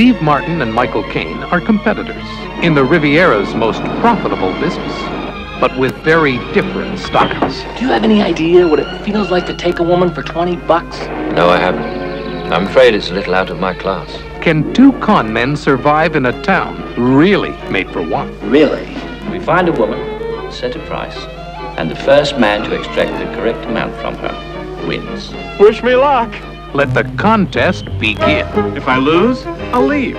Steve Martin and Michael Caine are competitors in the Riviera's most profitable business, but with very different styles. Do you have any idea what it feels like to take a woman for 20 bucks? No, I haven't. I'm afraid it's a little out of my class. Can two con men survive in a town really made for one? Really? We find a woman, set a price, and the first man to extract the correct amount from her wins. Wish me luck. Let the contest begin. If I lose, I'll leave.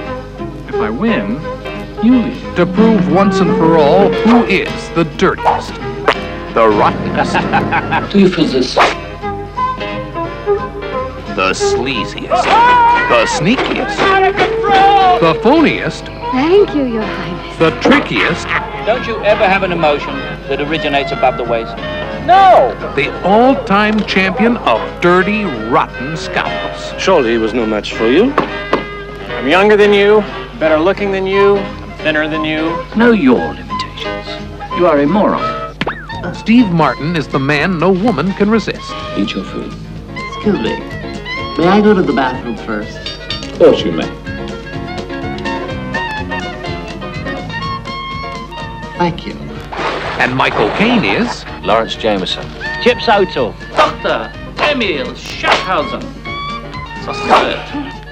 If I win, you leave. To prove once and for all who is the dirtiest, the rottenest, Do you feel this? the sleaziest, the sneakiest, the phoniest, Thank you, Your Highness. the trickiest, Don't you ever have an emotion that originates above the waist? No! the all-time champion of dirty, rotten scoundrels. Surely he was no match for you. I'm younger than you, better looking than you, I'm thinner than you. Know your limitations. You are a moron. Steve Martin is the man no woman can resist. Eat your food. Excuse me. May I go to the bathroom first? Of course you may. Thank you. And Michael Caine is Lawrence Jameson. Chip Soto. Dr. Emil Schaffhausen.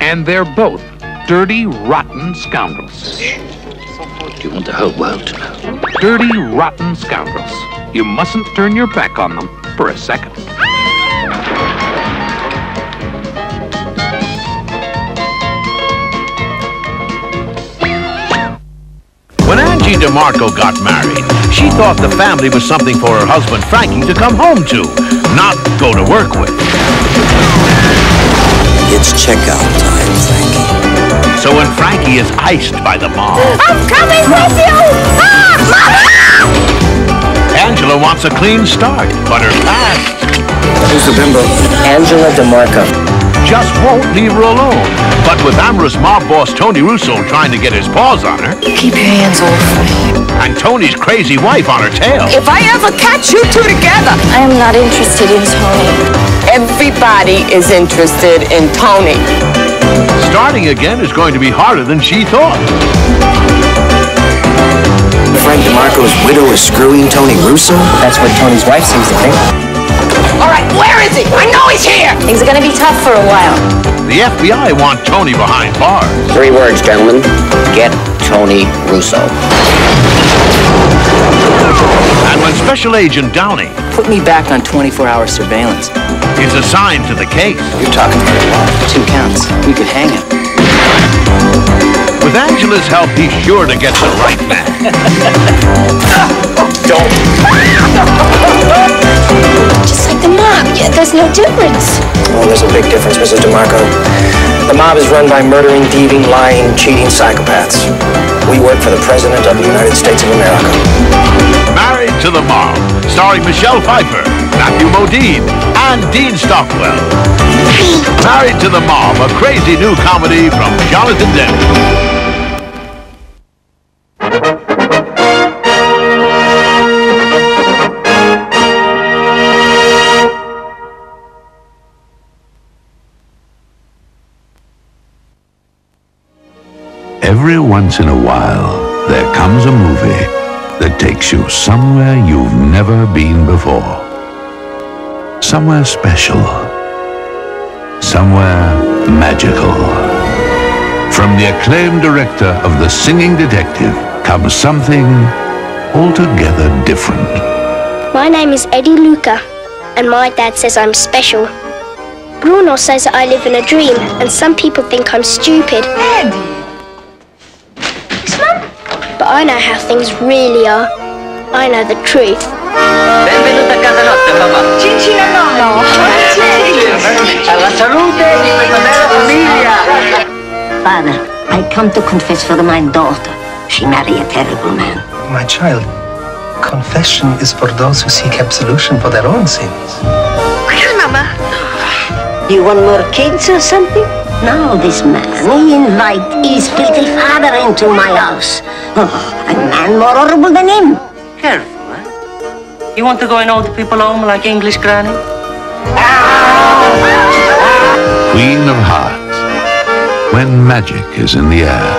And they're both dirty, rotten scoundrels. Do you want the whole world to know? Dirty, rotten scoundrels. You mustn't turn your back on them for a second. When Angie DeMarco got married, she thought the family was something for her husband Frankie to come home to, not go to work with. It's checkout time, Frankie. So when Frankie is iced by the mob, I'm coming with you! Ah, Angela wants a clean start, but her past Who's the bimbo? Angela DeMarco. Just won't leave her alone. But with amorous mob boss Tony Russo trying to get his paws on her, Keep your hands off me. and Tony's crazy wife on her tail, If I ever catch you two together, I am not interested in Tony. everybody is interested in Tony. starting again is going to be harder than she thought. Frank DeMarco's widow is screwing Tony Russo? That's what Tony's wife seems to think. All right, where is he? I know he's here. Things are gonna be tough for a while. The FBI want Tony behind bars. Three words, gentlemen. Get Tony Russo. And when Special Agent Downey Put me back on 24-hour surveillance. is assigned to the case, You're talking very well. Two counts. We could hang him. with Angela's help, he's sure to get the right man. Don't. Just there's no difference. Oh, there's a big difference, Mrs. DeMarco. The mob is run by murdering, thieving, lying, cheating psychopaths. We work for the President of the United States of America. Married to the Mob, starring Michelle Pfeiffer, Matthew Modine, and Dean Stockwell. Married to the Mob, a crazy new comedy from Jonathan Demme. Every once in a while, there comes a movie that takes you somewhere you've never been before. Somewhere special. Somewhere magical. From the acclaimed director of The Singing Detective comes something altogether different. My name is Eddie Luca, and my dad says I'm special. Bruno says I live in a dream, and some people think I'm stupid. Eddie. But I know how things really are. I know the truth. Benvenuta a casa nostra, papà. Cincina nonno. Alla salute di questa bella famiglia. Father, I come to confess for my daughter. She married a terrible man. My child, confession is for those who seek absolution for their own sins. You want more kids or something? Now this man, he invite his filthy father into my house. Oh, a man more horrible than him. Careful, eh? You want to go and old people home like English granny? Queen of Hearts. when magic is in the air.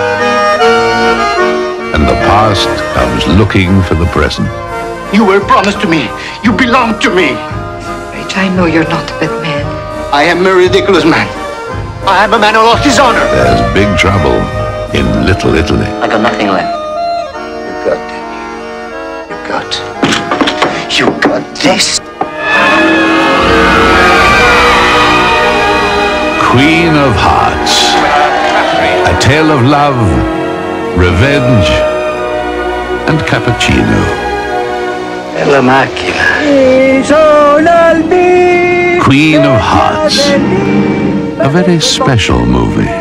And the past comes looking for the present. You were promised to me. You belong to me. Wait, I know you're not a bad man. I am a ridiculous man. I am a man who lost his honor. There's big trouble in Little Italy. I got nothing left. You got Danny. You got. You got this. Queen of Hearts. A tale of love, revenge, and cappuccino. La macchina. Queen of Hearts. A very special movie.